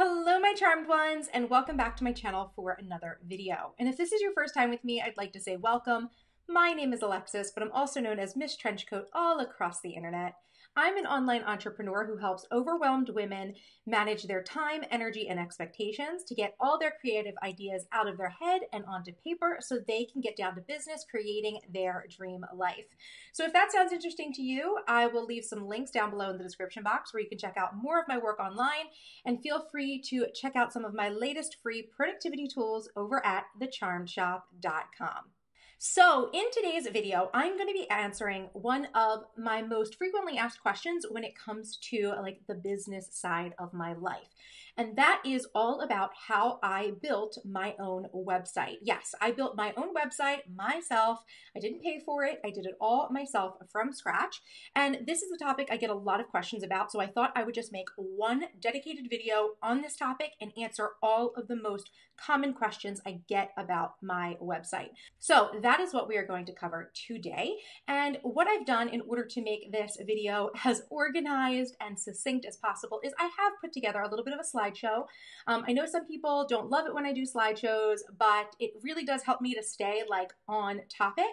Hello, my charmed ones, and welcome back to my channel for another video. And if this is your first time with me, I'd like to say welcome. My name is Alexis, but I'm also known as Miss Trenchcoat all across the internet. I'm an online entrepreneur who helps overwhelmed women manage their time, energy, and expectations to get all their creative ideas out of their head and onto paper so they can get down to business creating their dream life. So, if that sounds interesting to you, I will leave some links down below in the description box where you can check out more of my work online and feel free to check out some of my latest free productivity tools over at thecharmedshop.com. So in today's video, I'm going to be answering one of my most frequently asked questions when it comes to like the business side of my life. And that is all about how I built my own website. Yes, I built my own website myself. I didn't pay for it. I did it all myself from scratch. And this is a topic I get a lot of questions about. So I thought I would just make one dedicated video on this topic and answer all of the most common questions I get about my website. So that is what we are going to cover today. And what I've done in order to make this video as organized and succinct as possible is I have put together a little bit of a slideshow. Um, I know some people don't love it when I do slideshows, but it really does help me to stay like on topic.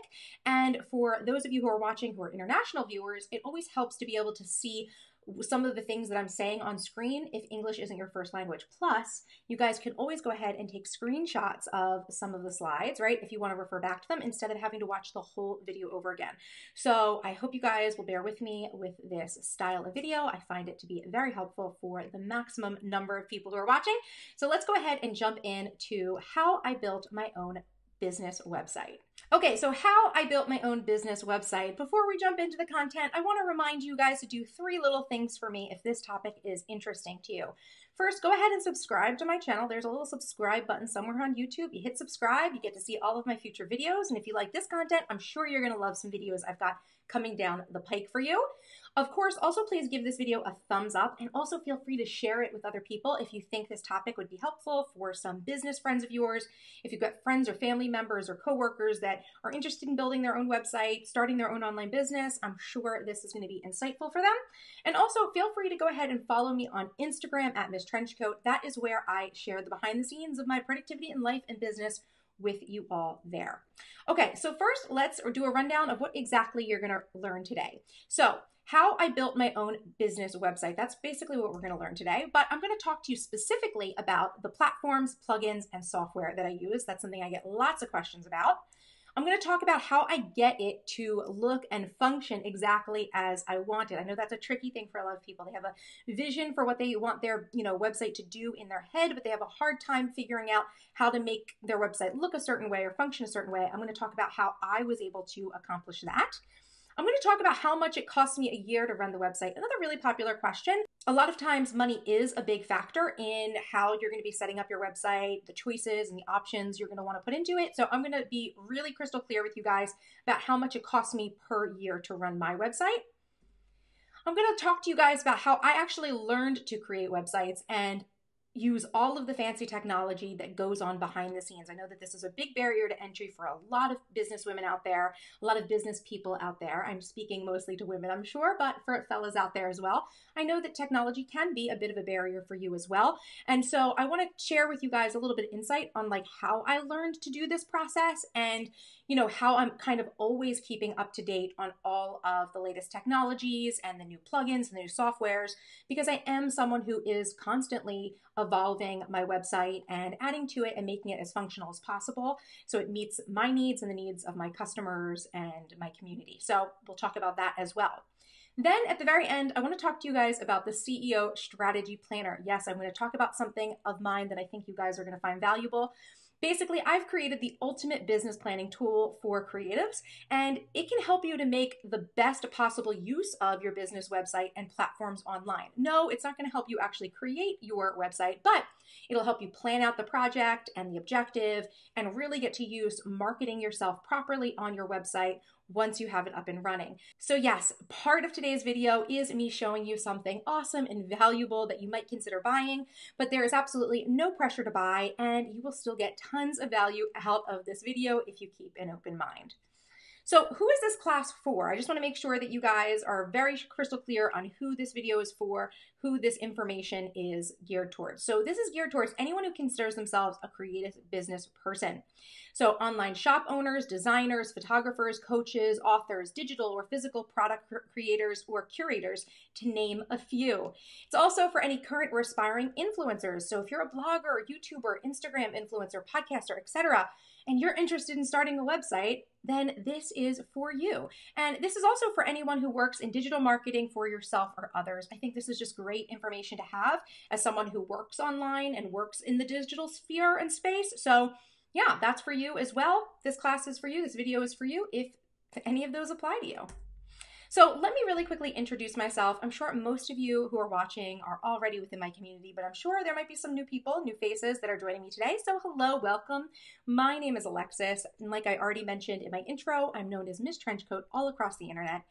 And for those of you who are watching who are international viewers, it always helps to be able to see some of the things that I'm saying on screen if English isn't your first language. Plus, you guys can always go ahead and take screenshots of some of the slides, right? If you want to refer back to them instead of having to watch the whole video over again. So I hope you guys will bear with me with this style of video. I find it to be very helpful for the maximum number of people who are watching. So let's go ahead and jump in to how I built my own business website. Okay, so how I built my own business website. Before we jump into the content, I want to remind you guys to do three little things for me if this topic is interesting to you. First, go ahead and subscribe to my channel. There's a little subscribe button somewhere on YouTube. You hit subscribe, you get to see all of my future videos. And if you like this content, I'm sure you're going to love some videos I've got coming down the pike for you. Of course, also please give this video a thumbs up and also feel free to share it with other people if you think this topic would be helpful for some business friends of yours. If you've got friends or family members or coworkers that are interested in building their own website, starting their own online business, I'm sure this is going to be insightful for them. And also feel free to go ahead and follow me on Instagram at Miss Trenchcoat. That is where I share the behind the scenes of my productivity in life and business with you all there. Okay, so first let's do a rundown of what exactly you're gonna learn today. So how I built my own business website. That's basically what we're going to learn today. But I'm going to talk to you specifically about the platforms, plugins, and software that I use. That's something I get lots of questions about. I'm going to talk about how I get it to look and function exactly as I want it. I know that's a tricky thing for a lot of people. They have a vision for what they want their, you know, website to do in their head, but they have a hard time figuring out how to make their website look a certain way or function a certain way. I'm going to talk about how I was able to accomplish that. I'm going to talk about how much it costs me a year to run the website. Another really popular question. A lot of times, money is a big factor in how you're going to be setting up your website, the choices and the options you're going to want to put into it. So, I'm going to be really crystal clear with you guys about how much it costs me per year to run my website. I'm going to talk to you guys about how I actually learned to create websites and use all of the fancy technology that goes on behind the scenes. I know that this is a big barrier to entry for a lot of business women out there, a lot of business people out there. I'm speaking mostly to women, I'm sure, but for fellas out there as well. I know that technology can be a bit of a barrier for you as well. And so I want to share with you guys a little bit of insight on like how I learned to do this process and you know, how I'm kind of always keeping up to date on all of the latest technologies and the new plugins and the new softwares because I am someone who is constantly evolving my website and adding to it and making it as functional as possible so it meets my needs and the needs of my customers and my community. So we'll talk about that as well. Then at the very end, I want to talk to you guys about the CEO Strategy Planner. Yes, I'm going to talk about something of mine that I think you guys are going to find valuable. Basically, I've created the ultimate business planning tool for creatives, and it can help you to make the best possible use of your business website and platforms online. No, it's not going to help you actually create your website, but it'll help you plan out the project and the objective and really get to use marketing yourself properly on your website once you have it up and running. So yes, part of today's video is me showing you something awesome and valuable that you might consider buying, but there is absolutely no pressure to buy and you will still get tons of value out of this video if you keep an open mind. So who is this class for? I just want to make sure that you guys are very crystal clear on who this video is for, who this information is geared towards. So this is geared towards anyone who considers themselves a creative business person. So online shop owners, designers, photographers, coaches, authors, digital or physical product creators or curators, to name a few. It's also for any current or aspiring influencers. So if you're a blogger, YouTuber, Instagram influencer, podcaster, etc., and you're interested in starting a website, then this is for you. And this is also for anyone who works in digital marketing for yourself or others. I think this is just great information to have as someone who works online and works in the digital sphere and space. So, yeah, that's for you as well. This class is for you. This video is for you if any of those apply to you. So let me really quickly introduce myself. I'm sure most of you who are watching are already within my community, but I'm sure there might be some new people, new faces that are joining me today. So hello, welcome. My name is Alexis, and like I already mentioned in my intro, I'm known as Miss Trenchcoat all across the internet.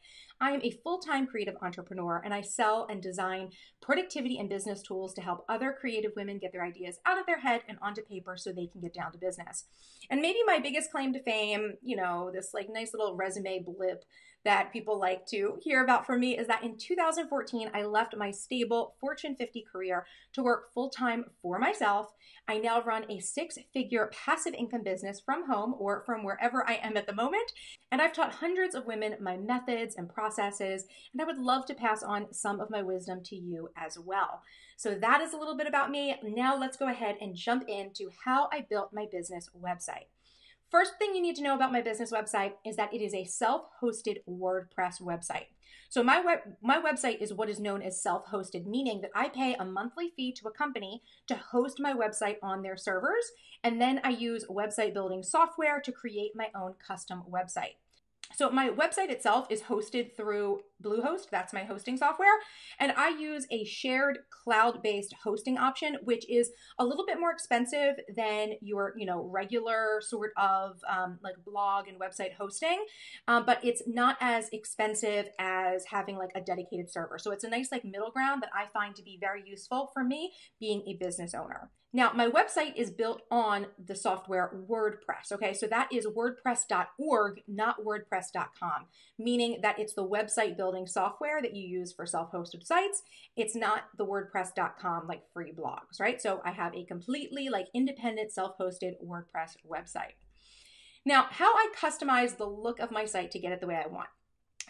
I am a full-time creative entrepreneur, and I sell and design productivity and business tools to help other creative women get their ideas out of their head and onto paper so they can get down to business. And maybe my biggest claim to fame, you know, this like nice little resume blip that people like to hear about from me is that in 2014, I left my stable Fortune 50 career to work full time for myself. I now run a six figure passive income business from home or from wherever I am at the moment. And I've taught hundreds of women my methods and processes, and I would love to pass on some of my wisdom to you as well. So that is a little bit about me. Now let's go ahead and jump into how I built my business website. First thing you need to know about my business website is that it is a self-hosted WordPress website. So my web my website is what is known as self-hosted, meaning that I pay a monthly fee to a company to host my website on their servers, and then I use website building software to create my own custom website. So my website itself is hosted through Bluehost. That's my hosting software. And I use a shared cloud-based hosting option, which is a little bit more expensive than your, you know, regular sort of um, like blog and website hosting. Um, but it's not as expensive as having like a dedicated server. So it's a nice like middle ground that I find to be very useful for me being a business owner. Now, my website is built on the software WordPress. Okay, so that is wordpress.org, not wordpress.com, meaning that it's the website building software that you use for self hosted sites. It's not the wordpress.com like free blogs, right? So I have a completely like independent self hosted WordPress website. Now, how I customize the look of my site to get it the way I want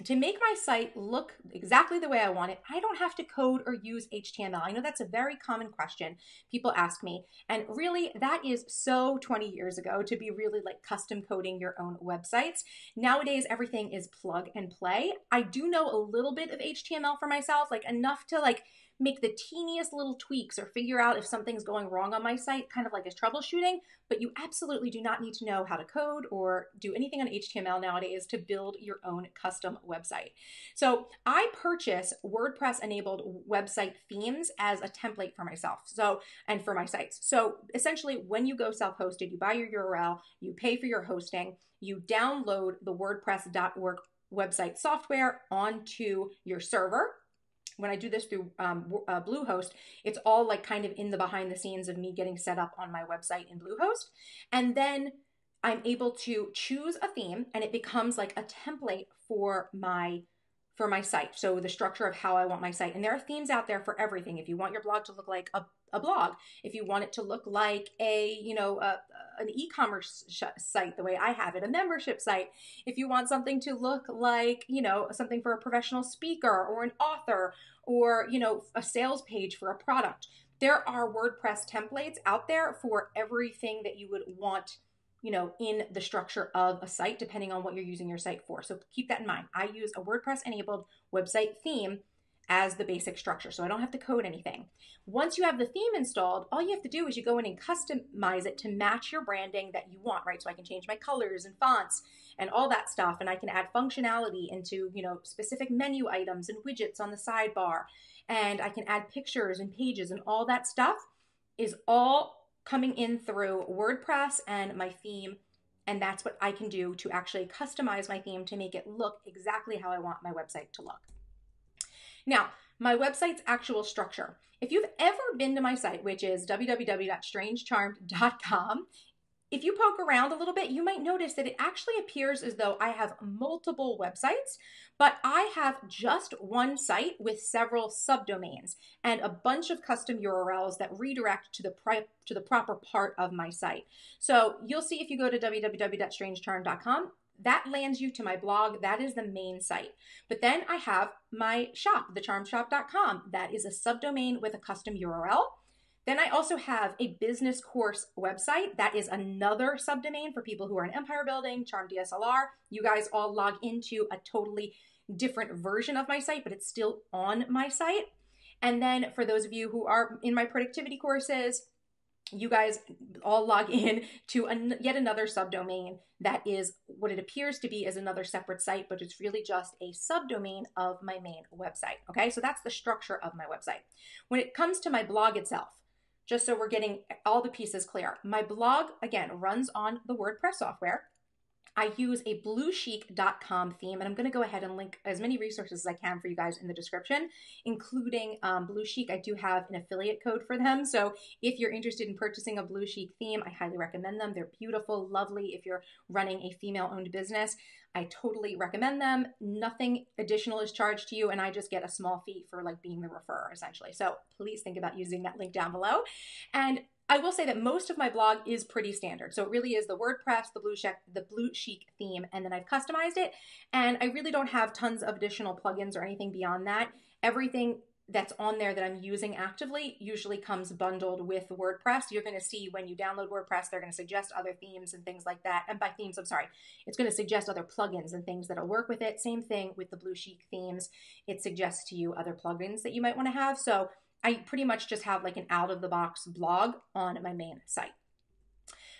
to make my site look exactly the way I want it, I don't have to code or use HTML. I know that's a very common question people ask me. And really, that is so 20 years ago to be really like custom coding your own websites. Nowadays, everything is plug and play. I do know a little bit of HTML for myself, like enough to like make the teeniest little tweaks or figure out if something's going wrong on my site, kind of like as troubleshooting, but you absolutely do not need to know how to code or do anything on HTML nowadays to build your own custom website. So I purchase WordPress enabled website themes as a template for myself. So, and for my sites. So essentially when you go self-hosted, you buy your URL, you pay for your hosting, you download the WordPress.org website software onto your server when I do this through um, uh, Bluehost, it's all like kind of in the behind the scenes of me getting set up on my website in Bluehost. And then I'm able to choose a theme and it becomes like a template for my for my site. So the structure of how I want my site. And there are themes out there for everything. If you want your blog to look like a, a blog, if you want it to look like a, you know, a, an e-commerce site the way I have it, a membership site, if you want something to look like, you know, something for a professional speaker or an author or, you know, a sales page for a product. There are WordPress templates out there for everything that you would want you know, in the structure of a site, depending on what you're using your site for. So keep that in mind. I use a WordPress enabled website theme as the basic structure, so I don't have to code anything. Once you have the theme installed, all you have to do is you go in and customize it to match your branding that you want, right? So I can change my colors and fonts and all that stuff, and I can add functionality into, you know, specific menu items and widgets on the sidebar, and I can add pictures and pages and all that stuff is all coming in through WordPress and my theme. And that's what I can do to actually customize my theme to make it look exactly how I want my website to look. Now, my website's actual structure. If you've ever been to my site, which is www.strangecharmed.com, if you poke around a little bit, you might notice that it actually appears as though I have multiple websites, but I have just one site with several subdomains and a bunch of custom URLs that redirect to the pri- to the proper part of my site. So you'll see if you go to www.strangecharmed.com, that lands you to my blog. That is the main site. But then I have my shop, thecharmedshop.com. That is a subdomain with a custom URL. Then I also have a business course website. That is another subdomain for people who are in empire building, charm DSLR. You guys all log into a totally different version of my site, but it's still on my site. And then for those of you who are in my productivity courses, you guys all log in to an, yet another subdomain that is what it appears to be as another separate site, but it's really just a subdomain of my main website. Okay, so that's the structure of my website. When it comes to my blog itself, just so we're getting all the pieces clear. My blog, again, runs on the WordPress software. I use a bluchic.com theme, and I'm going to go ahead and link as many resources as I can for you guys in the description, including um, BluChic. I do have an affiliate code for them. So if you're interested in purchasing a BluChic theme, I highly recommend them. They're beautiful, lovely. If you're running a female owned business, I totally recommend them. Nothing additional is charged to you, and I just get a small fee for like being the referrer essentially. So please think about using that link down below. And I will say that most of my blog is pretty standard. So it really is the WordPress, the BluChic, the BluChic theme, and then I've customized it. And I really don't have tons of additional plugins or anything beyond that. Everything that's on there that I'm using actively usually comes bundled with WordPress. You're going to see when you download WordPress, they're going to suggest other themes and things like that. And by themes, I'm sorry, it's going to suggest other plugins and things that'll work with it. Same thing with the BluChic themes. It suggests to you other plugins that you might want to have. So I pretty much just have like an out of the box blog on my main site.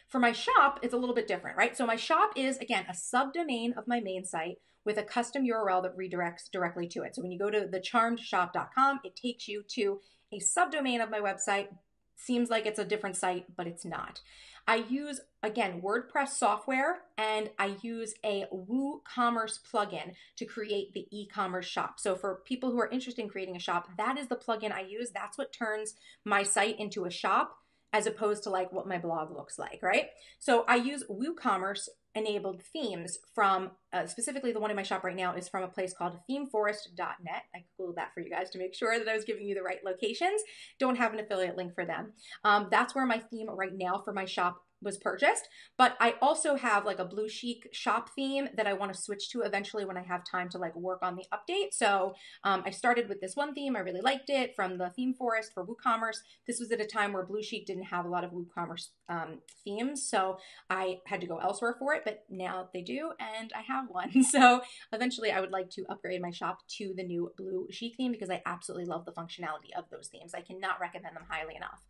For my shop, it's a little bit different, right? So my shop is, again, a subdomain of my main site with a custom URL that redirects directly to it. So when you go to thecharmedshop.com, it takes you to a subdomain of my website. Seems like it's a different site, but it's not. I use, again, WordPress software and I use a WooCommerce plugin to create the e commerce shop. So, for people who are interested in creating a shop, that is the plugin I use. That's what turns my site into a shop as opposed to like what my blog looks like, right? So, I use WooCommerce enabled themes from uh, specifically the one in my shop right now is from a place called themeforest.net. I googled that for you guys to make sure that I was giving you the right locations. Don't have an affiliate link for them. Um, that's where my theme right now for my shop was purchased. But I also have like a BluChic shop theme that I want to switch to eventually when I have time to like work on the update. So um, I started with this one theme. I really liked it from the ThemeForest for WooCommerce. This was at a time where BluChic didn't have a lot of WooCommerce um, themes. So I had to go elsewhere for it, but now they do and I have one. So eventually I would like to upgrade my shop to the new BluChic theme because I absolutely love the functionality of those themes. I cannot recommend them highly enough.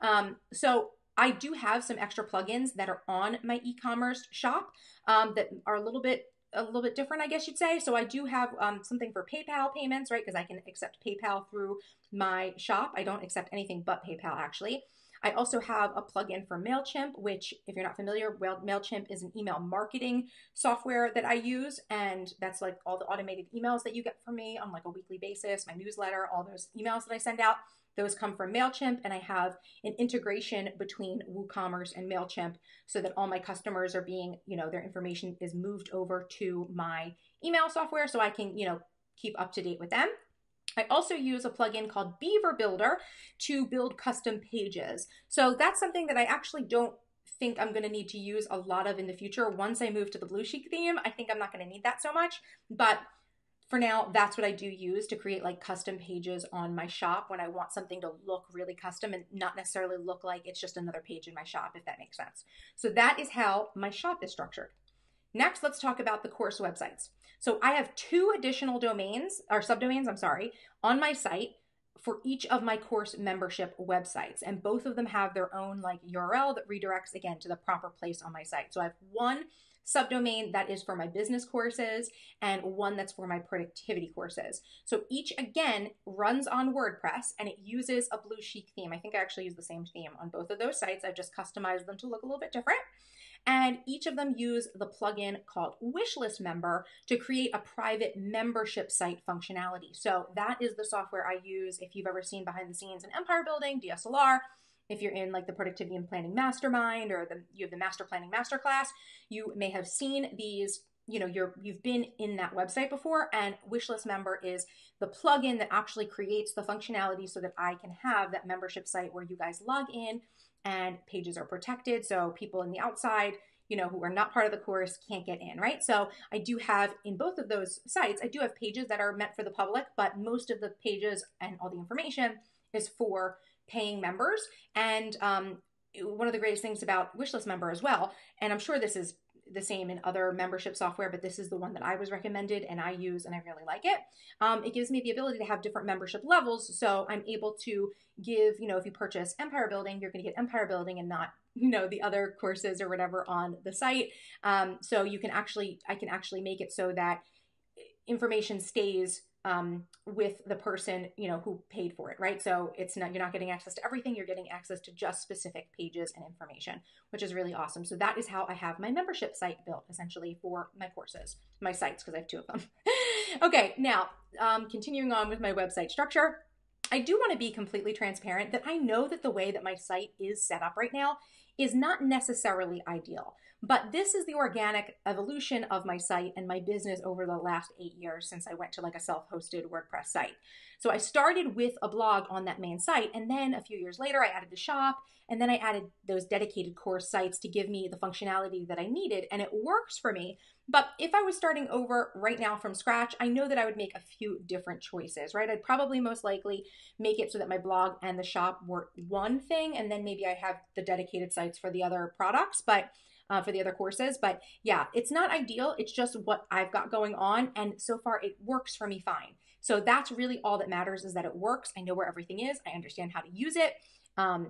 Um, so I do have some extra plugins that are on my e-commerce shop um, that are a little bit a little bit different, I guess you'd say. So I do have um, something for PayPal payments, right? Because I can accept PayPal through my shop. I don't accept anything but PayPal, actually. I also have a plugin for MailChimp, which, if you're not familiar, well, MailChimp is an email marketing software that I use. And that's like all the automated emails that you get from me on like a weekly basis, my newsletter, all those emails that I send out. Those come from MailChimp, and I have an integration between WooCommerce and MailChimp so that all my customers are being, you know, their information is moved over to my email software so I can, you know, keep up to date with them. I also use a plugin called Beaver Builder to build custom pages. So that's something that I actually don't think I'm going to need to use a lot of in the future. Once I move to the BluChic theme, I think I'm not going to need that so much. But for now, that's what I do use to create like custom pages on my shop when I want something to look really custom and not necessarily look like it's just another page in my shop, if that makes sense. So that is how my shop is structured. Next, let's talk about the course websites. So I have two additional domains or subdomains, I'm sorry, on my site for each of my course membership websites. And both of them have their own like URL that redirects again to the proper place on my site. So I have one subdomain that is for my business courses and one that's for my productivity courses. So each again runs on WordPress and it uses a BluChic theme. I think I actually use the same theme on both of those sites. I've just customized them to look a little bit different and each of them use the plugin called Wishlist Member to create a private membership site functionality. So that is the software I use if you've ever seen behind the scenes in Empire Building, DSLR, if you're in like the productivity and planning mastermind or the you have the master planning masterclass, you may have seen these you know you're you've been in that website before and wishlist member is the plugin that actually creates the functionality so that i can have that membership site where you guys log in and pages are protected so people in the outside you know who are not part of the course can't get in right? So i do have in both of those sites i do have pages that are meant for the public but most of the pages and all the information is for paying members. And um, one of the greatest things about wishlist member as well and i'm sure this is the same in other membership software, but this is the one that I was recommended and I use and I really like it. Um, it gives me the ability to have different membership levels. So I'm able to give, you know, if you purchase Empire Building, you're going to get Empire Building and not, you know, the other courses or whatever on the site. Um, so you can actually, I can actually make it so that information stays um, with the person you know who paid for it right? So it's not you're not getting access to everything you're getting access to just specific pages and information which is really awesome. So that is how i have my membership site built essentially for my courses my sites because i have two of them. Okay now um, continuing on with my website structure I do want to be completely transparent that I know that the way that my site is set up right now is not necessarily ideal. But this is the organic evolution of my site and my business over the last eight years since I went to like a self hosted WordPress site. So I started with a blog on that main site. And then a few years later, I added the shop. And then I added those dedicated course sites to give me the functionality that I needed. And it works for me. But if I was starting over right now from scratch, I know that I would make a few different choices, right? I'd probably most likely make it so that my blog and the shop were one thing. And then maybe I have the dedicated sites for the other products. But uh, for the other courses. But yeah, it's not ideal. It's just what I've got going on. And so far, it works for me fine. So that's really all that matters is that it works. I know where everything is. I understand how to use it. Um,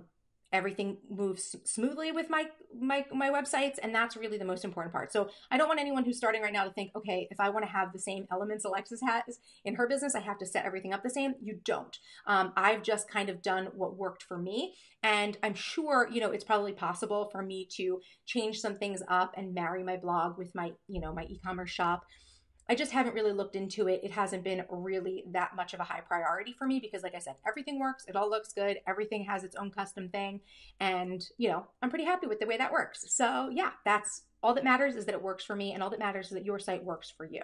everything moves smoothly with my my my websites and that's really the most important part. So i don't want anyone who's starting right now to think okay if i want to have the same elements alexis has in her business i have to set everything up the same. You don't. Um, i've just kind of done what worked for me and i'm sure you know it's probably possible for me to change some things up and marry my blog with my you know my e-commerce shop I just haven't really looked into it. It hasn't been really that much of a high priority for me because, like I said, everything works. It all looks good. Everything has its own custom thing. And, you know, I'm pretty happy with the way that works. So, yeah, that's all that matters is that it works for me. And all that matters is that your site works for you.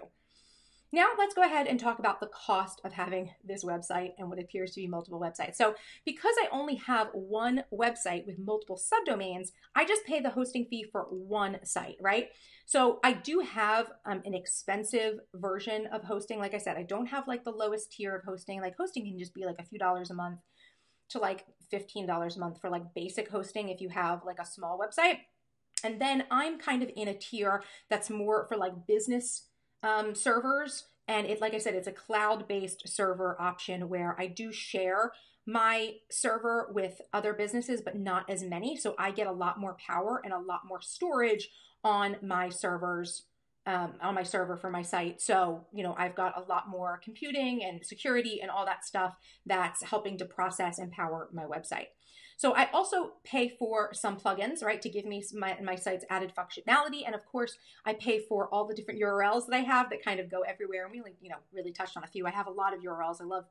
Now let's go ahead and talk about the cost of having this website and what appears to be multiple websites. So because I only have one website with multiple subdomains, I just pay the hosting fee for one site, right? So I do have um, an expensive version of hosting. Like I said, I don't have like the lowest tier of hosting. Like hosting can just be like a few dollars a month to like $15 a month for like basic hosting if you have like a small website. And then I'm kind of in a tier that's more for like business um, servers. And it, like I said, it's a cloud based server option where I do share my server with other businesses, but not as many. So I get a lot more power and a lot more storage on my servers. Um, on my server for my site. So, you know, I've got a lot more computing and security and all that stuff that's helping to process and power my website. So I also pay for some plugins, right, to give me my, my site's added functionality. And of course, I pay for all the different URLs that I have that kind of go everywhere. And we only, you know, really touched on a few. I have a lot of URLs. I love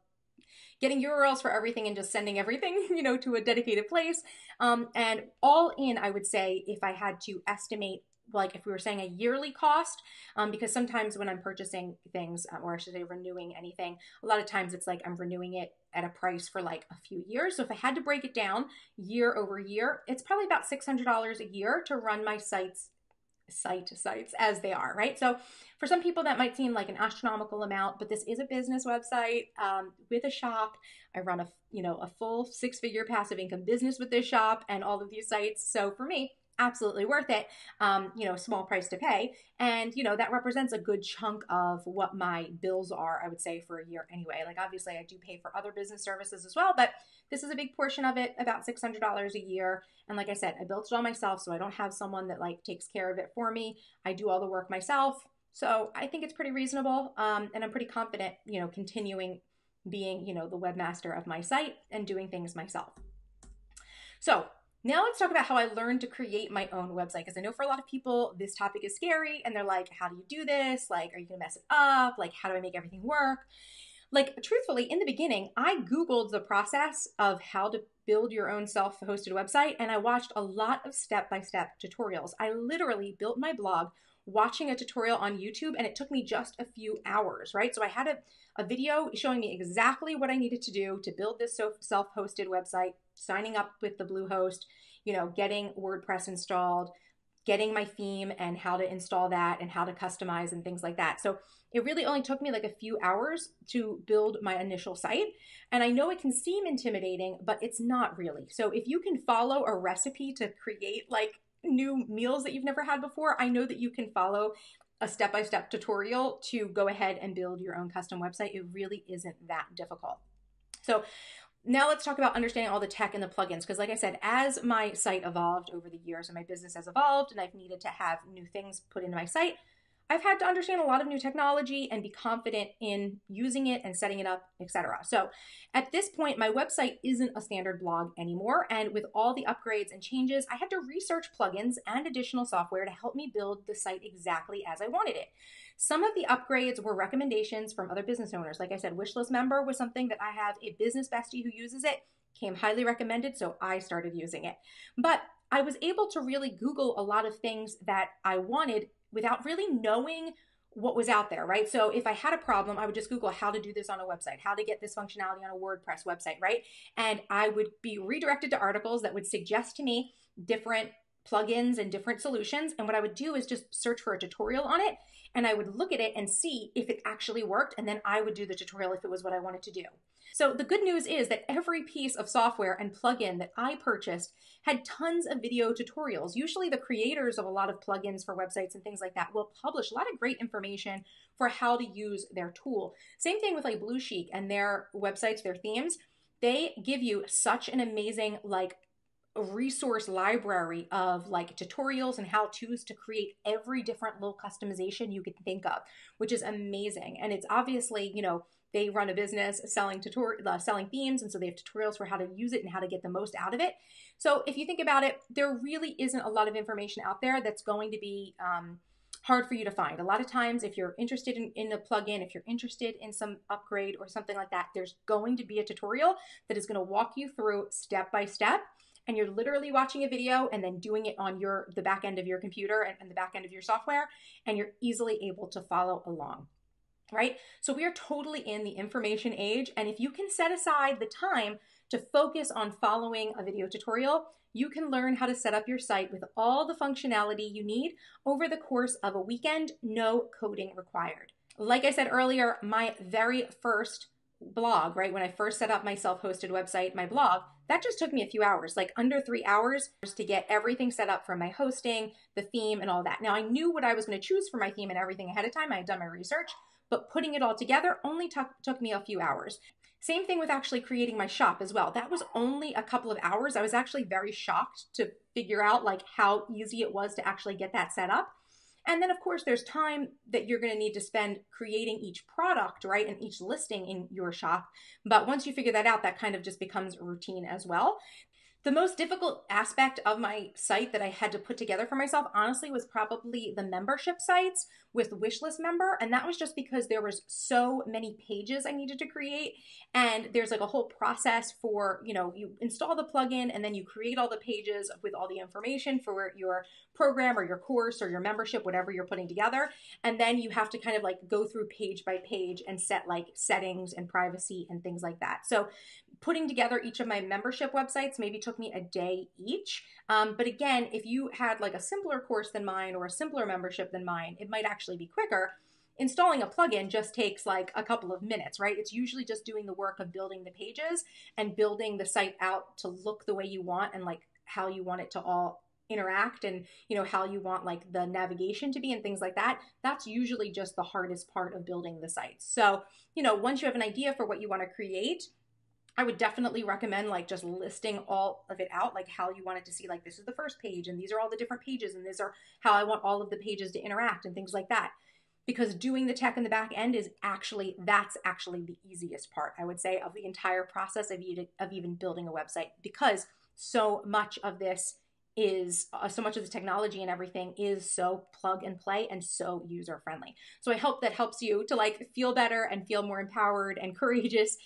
getting URLs for everything and just sending everything, you know, to a dedicated place. Um, and all in, I would say, if I had to estimate like if we were saying a yearly cost um, because sometimes when i'm purchasing things um, or i should say renewing anything a lot of times it's like i'm renewing it at a price for like a few years. So if i had to break it down year over year it's probably about $600 a year to run my sites site sites as they are right? So for some people that might seem like an astronomical amount but this is a business website um, with a shop. I run a you know a full six figure passive income business with this shop and all of these sites. So for me absolutely worth it um, you know small price to pay. And you know that represents a good chunk of what my bills are i would say for a year anyway. Like obviously i do pay for other business services as well but this is a big portion of it about $600 a year. And like i said i built it all myself so i don't have someone that like takes care of it for me. I do all the work myself so i think it's pretty reasonable um, and i'm pretty confident you know continuing being you know the webmaster of my site and doing things myself. So now let's talk about how I learned to create my own website because I know for a lot of people this topic is scary and they're like, how do you do this? Like, are you to mess it up? Like, how do I make everything work? Like, truthfully, in the beginning, I Googled the process of how to build your own self hosted website and I watched a lot of step by step tutorials. I literally built my blog watching a tutorial on YouTube and it took me just a few hours, right? So I had a, a video showing me exactly what I needed to do to build this self hosted website, signing up with the Bluehost, you know, getting WordPress installed, getting my theme and how to install that and how to customize and things like that. So it really only took me like a few hours to build my initial site. And I know it can seem intimidating, but it's not really. So if you can follow a recipe to create like new meals that you've never had before, I know that you can follow a step by step tutorial to go ahead and build your own custom website. It really isn't that difficult. So now let's talk about understanding all the tech and the plugins because like i said as my site evolved over the years and my business has evolved and i've needed to have new things put into my site I've had to understand a lot of new technology and be confident in using it and setting it up, etc. So at this point, my website isn't a standard blog anymore. And with all the upgrades and changes, I had to research plugins and additional software to help me build the site exactly as I wanted it. Some of the upgrades were recommendations from other business owners. Like I said, Wishlist member was something that I have a business bestie who uses it, came highly recommended, so I started using it. But I was able to really Google a lot of things that I wanted without really knowing what was out there, right? So if I had a problem, I would just Google how to do this on a website, how to get this functionality on a WordPress website, right? And I would be redirected to articles that would suggest to me different plugins and different solutions. And what I would do is just search for a tutorial on it and I would look at it and see if it actually worked. And then I would do the tutorial if it was what I wanted to do. So the good news is that every piece of software and plugin that I purchased had tons of video tutorials. Usually the creators of a lot of plugins for websites and things like that will publish a lot of great information for how to use their tool. Same thing with like BluChic and their websites, their themes. They give you such an amazing like resource library of like tutorials and how to's to create every different little customization you can think of, which is amazing. And it's obviously, you know, they run a business selling tutorial uh, selling themes and so they have tutorials for how to use it and how to get the most out of it. So if you think about it there really isn't a lot of information out there that's going to be um, hard for you to find. A lot of times if you're interested in, in a plugin if you're interested in some upgrade or something like that there's going to be a tutorial that is going to walk you through step by step and you're literally watching a video and then doing it on your the back end of your computer and, and the back end of your software and you're easily able to follow along right? So we are totally in the information age. And if you can set aside the time to focus on following a video tutorial, you can learn how to set up your site with all the functionality you need over the course of a weekend, no coding required. Like I said earlier, my very first blog, right, when I first set up my self hosted website, my blog, that just took me a few hours, like under three hours to get everything set up for my hosting, the theme, and all that. Now, I knew what I was going to choose for my theme and everything ahead of time. I had done my research but putting it all together only took, took me a few hours. Same thing with actually creating my shop as well. That was only a couple of hours. I was actually very shocked to figure out like how easy it was to actually get that set up. And then, of course, there's time that you're going to need to spend creating each product, right, and each listing in your shop. But once you figure that out, that kind of just becomes routine as well. The most difficult aspect of my site that I had to put together for myself, honestly, was probably the membership sites with Wishlist member. And that was just because there was so many pages I needed to create. And there's like a whole process for, you know, you install the plugin and then you create all the pages with all the information for your program or your course or your membership, whatever you're putting together. And then you have to kind of like go through page by page and set like settings and privacy and things like that. So putting together each of my membership websites maybe took me a day each. Um, but again, if you had like a simpler course than mine or a simpler membership than mine, it might actually be quicker. Installing a plugin just takes like a couple of minutes, right? It's usually just doing the work of building the pages and building the site out to look the way you want and like how you want it to all interact and you know how you want like the navigation to be and things like that that's usually just the hardest part of building the site so you know once you have an idea for what you want to create I would definitely recommend like just listing all of it out, like how you want it to see, like this is the first page, and these are all the different pages, and these are how I want all of the pages to interact and things like that. Because doing the tech in the back end is actually that's actually the easiest part, I would say, of the entire process of, of even building a website because so much of this is uh, so much of the technology and everything is so plug and play and so user friendly. So I hope that helps you to like feel better and feel more empowered and courageous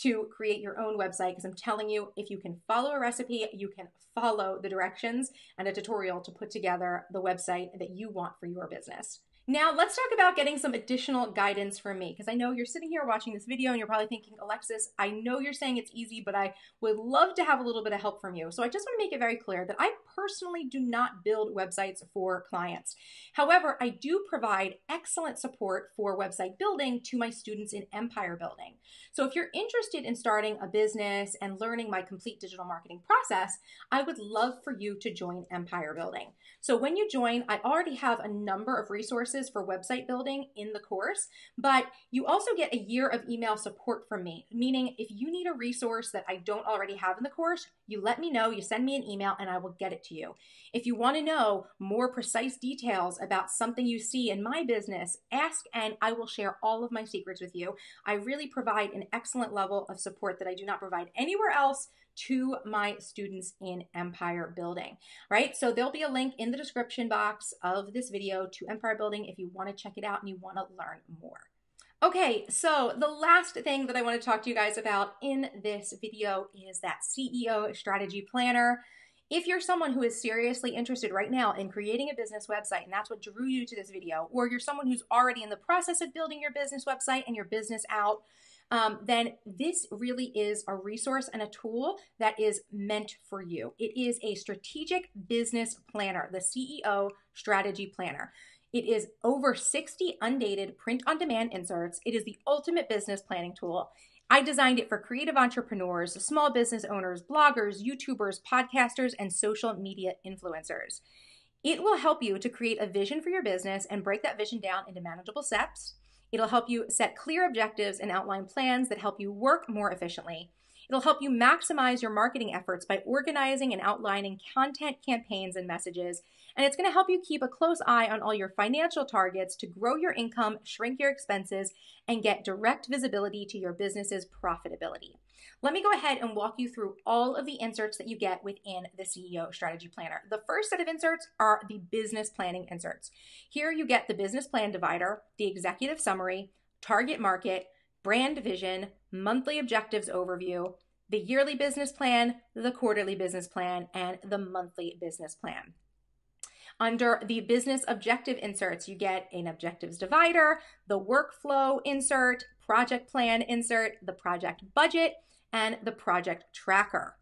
to create your own website because I'm telling you, if you can follow a recipe, you can follow the directions and a tutorial to put together the website that you want for your business. Now, let's talk about getting some additional guidance from me because I know you're sitting here watching this video and you're probably thinking, Alexis, I know you're saying it's easy, but I would love to have a little bit of help from you. So I just want to make it very clear that I personally do not build websites for clients. However, I do provide excellent support for website building to my students in empire building. So if you're interested in starting a business and learning my complete digital marketing process, I would love for you to join empire building. So when you join, I already have a number of resources resources for website building in the course, but you also get a year of email support from me, meaning if you need a resource that I don't already have in the course, you let me know, you send me an email, and I will get it to you. If you want to know more precise details about something you see in my business, ask and I will share all of my secrets with you. I really provide an excellent level of support that I do not provide anywhere else to my students in Empire Building, right? So there'll be a link in the description box of this video to Empire Building if you want to check it out and you want to learn more. Okay, so the last thing that I want to talk to you guys about in this video is that CEO strategy planner. If you're someone who is seriously interested right now in creating a business website and that's what drew you to this video, or you're someone who's already in the process of building your business website and your business out, um, then this really is a resource and a tool that is meant for you. It is a strategic business planner, the CEO strategy planner. It is over 60 undated print on demand inserts. It is the ultimate business planning tool. I designed it for creative entrepreneurs, small business owners, bloggers, YouTubers, podcasters, and social media influencers. It will help you to create a vision for your business and break that vision down into manageable steps. It'll help you set clear objectives and outline plans that help you work more efficiently. It'll help you maximize your marketing efforts by organizing and outlining content, campaigns, and messages. And it's going to help you keep a close eye on all your financial targets to grow your income, shrink your expenses, and get direct visibility to your business's profitability. Let me go ahead and walk you through all of the inserts that you get within the CEO Strategy Planner. The first set of inserts are the business planning inserts. Here you get the business plan divider, the executive summary, target market, brand vision, monthly objectives overview, the yearly business plan, the quarterly business plan, and the monthly business plan. Under the business objective inserts, you get an objectives divider, the workflow insert, project plan insert, the project budget, and the project tracker.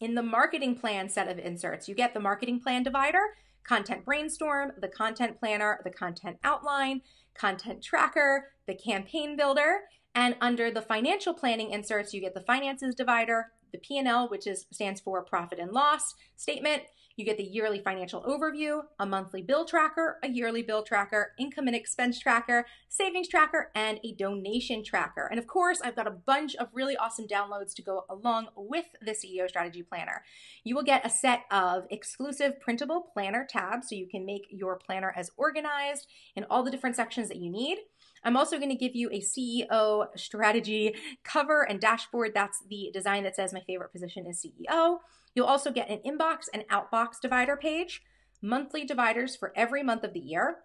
In the marketing plan set of inserts, you get the marketing plan divider, content brainstorm, the content planner, the content outline, content tracker, the campaign builder, and under the financial planning inserts, you get the finances divider, the P&L, which is stands for profit and loss statement, you get the yearly financial overview, a monthly bill tracker, a yearly bill tracker, income and expense tracker, savings tracker, and a donation tracker. And of course, I've got a bunch of really awesome downloads to go along with the CEO Strategy Planner. You will get a set of exclusive printable planner tabs so you can make your planner as organized in all the different sections that you need. I'm also going to give you a CEO strategy cover and dashboard. That's the design that says my favorite position is CEO. You'll also get an inbox and outbox divider page, monthly dividers for every month of the year,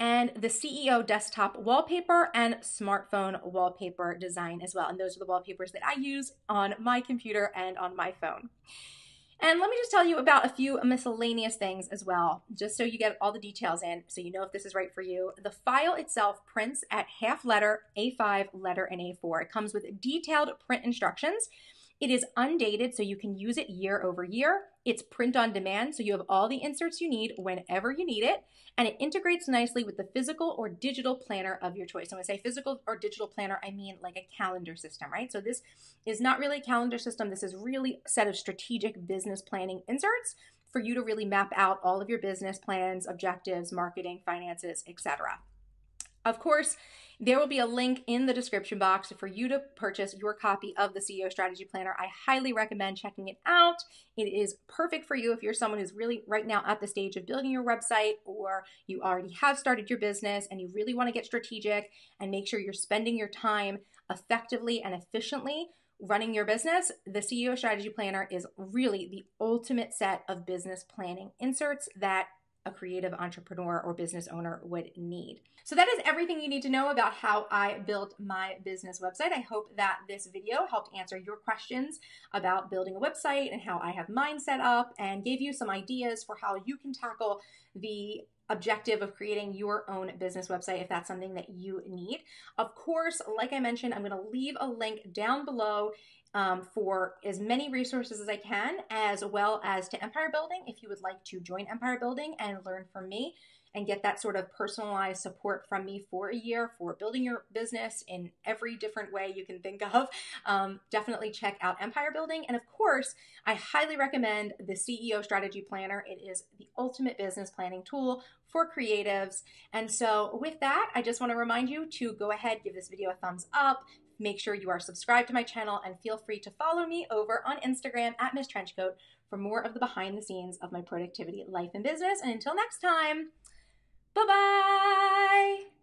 and the CEO desktop wallpaper and smartphone wallpaper design as well. And those are the wallpapers that I use on my computer and on my phone. And let me just tell you about a few miscellaneous things as well, just so you get all the details in so you know if this is right for you. The file itself prints at half letter, A5, letter, and A4. It comes with detailed print instructions it is undated, so you can use it year over year. It's print on demand, so you have all the inserts you need whenever you need it. And it integrates nicely with the physical or digital planner of your choice. So when I say physical or digital planner, I mean like a calendar system, right? So this is not really a calendar system. This is really a set of strategic business planning inserts for you to really map out all of your business plans, objectives, marketing, finances, etc. Of course, there will be a link in the description box for you to purchase your copy of the CEO Strategy Planner. I highly recommend checking it out. It is perfect for you if you're someone who's really right now at the stage of building your website or you already have started your business and you really want to get strategic and make sure you're spending your time effectively and efficiently running your business, the CEO Strategy Planner is really the ultimate set of business planning inserts that a creative entrepreneur or business owner would need. So that is everything you need to know about how I built my business website. I hope that this video helped answer your questions about building a website and how I have mine set up and gave you some ideas for how you can tackle the objective of creating your own business website if that's something that you need. Of course, like I mentioned, I'm going to leave a link down below um, for as many resources as I can, as well as to Empire Building if you would like to join Empire Building and learn from me and get that sort of personalized support from me for a year for building your business in every different way you can think of, um, definitely check out Empire Building. And of course, I highly recommend the CEO Strategy Planner. It is the ultimate business planning tool for creatives. And so, with that, I just want to remind you to go ahead, give this video a thumbs up. Make sure you are subscribed to my channel and feel free to follow me over on Instagram at Miss Trenchcoat for more of the behind the scenes of my productivity, life, and business. And until next time, Bye bye.